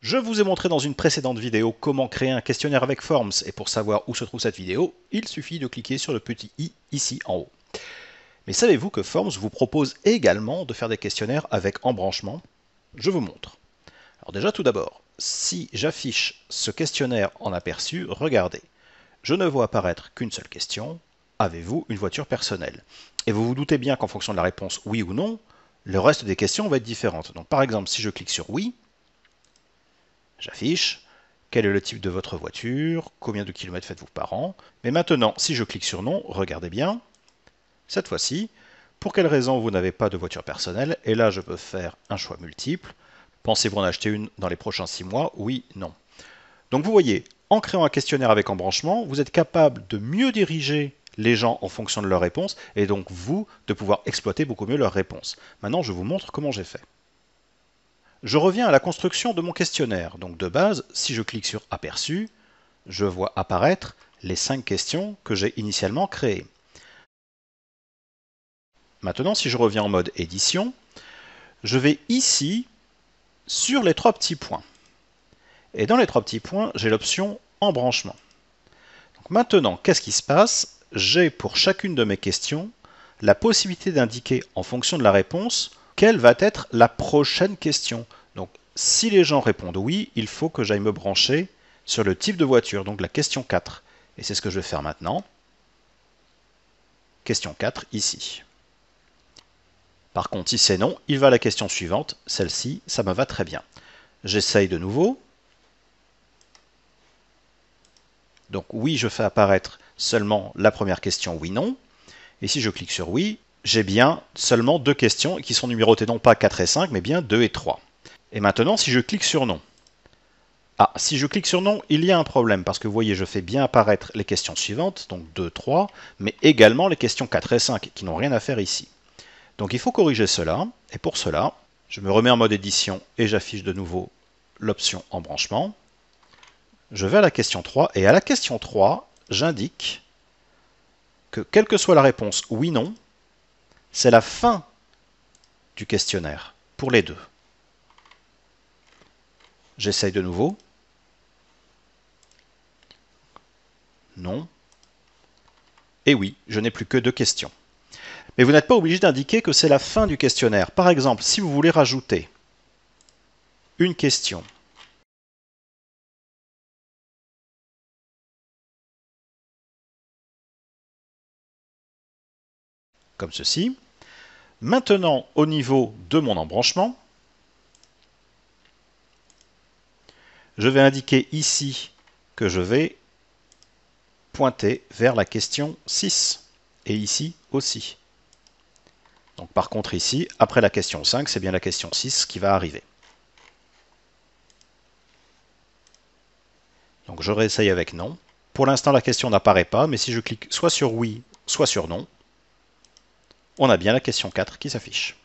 Je vous ai montré dans une précédente vidéo comment créer un questionnaire avec Forms et pour savoir où se trouve cette vidéo, il suffit de cliquer sur le petit i ici en haut. Mais savez-vous que Forms vous propose également de faire des questionnaires avec embranchement? Je vous montre. Alors déjà tout d'abord, si j'affiche ce questionnaire en aperçu, regardez, je ne vois apparaître qu'une seule question, avez-vous une voiture personnelle? Et vous vous doutez bien qu'en fonction de la réponse oui ou non, le reste des questions va être différente. Donc par exemple, si je clique sur oui, J'affiche quel est le type de votre voiture, combien de kilomètres faites-vous par an? Mais maintenant, si je clique sur non, regardez bien, cette fois-ci, pour quelle raison vous n'avez pas de voiture personnelle? Et là, je peux faire un choix multiple. Pensez-vous en acheter une dans les prochains six mois? Oui, non. Donc vous voyez, en créant un questionnaire avec embranchement, vous êtes capable de mieux diriger les gens en fonction de leurs réponses et donc vous de pouvoir exploiter beaucoup mieux leurs réponses. Maintenant, je vous montre comment j'ai fait. Je reviens à la construction de mon questionnaire. Donc de base, si je clique sur Aperçu, je vois apparaître les cinq questions que j'ai initialement créées. Maintenant, si je reviens en mode édition, je vais ici sur les trois petits points. Et dans les trois petits points, j'ai l'option embranchement. Maintenant, qu'est-ce qui se passe? J'ai pour chacune de mes questions la possibilité d'indiquer en fonction de la réponse quelle va être la prochaine question Donc, si les gens répondent oui, il faut que j'aille me brancher sur le type de voiture, donc la question 4. Et c'est ce que je vais faire maintenant. Question 4, ici. Par contre, si c'est non, il va à la question suivante. Celle-ci, ça me va très bien. J'essaye de nouveau. Donc oui, je fais apparaître seulement la première question oui-non. Et si je clique sur oui, j'ai bien seulement deux questions qui sont numérotées non pas 4 et 5, mais bien 2 et 3. Et maintenant, si je clique sur non. Ah, si je clique sur non, il y a un problème, parce que vous voyez, je fais bien apparaître les questions suivantes, donc 2, 3, mais également les questions 4 et 5, qui n'ont rien à faire ici. Donc il faut corriger cela, et pour cela, je me remets en mode édition et j'affiche de nouveau l'option embranchement. Je vais à la question 3, et à la question 3, j'indique que quelle que soit la réponse oui-non, c'est la fin du questionnaire pour les deux. J'essaye de nouveau. Non. Et oui, je n'ai plus que deux questions. Mais vous n'êtes pas obligé d'indiquer que c'est la fin du questionnaire. Par exemple, si vous voulez rajouter une question comme ceci. Maintenant, au niveau de mon embranchement, je vais indiquer ici que je vais pointer vers la question 6, et ici aussi. Donc par contre ici, après la question 5, c'est bien la question 6 qui va arriver. Donc je réessaye avec non. Pour l'instant, la question n'apparaît pas, mais si je clique soit sur oui, soit sur non, on a bien la question 4 qui s'affiche.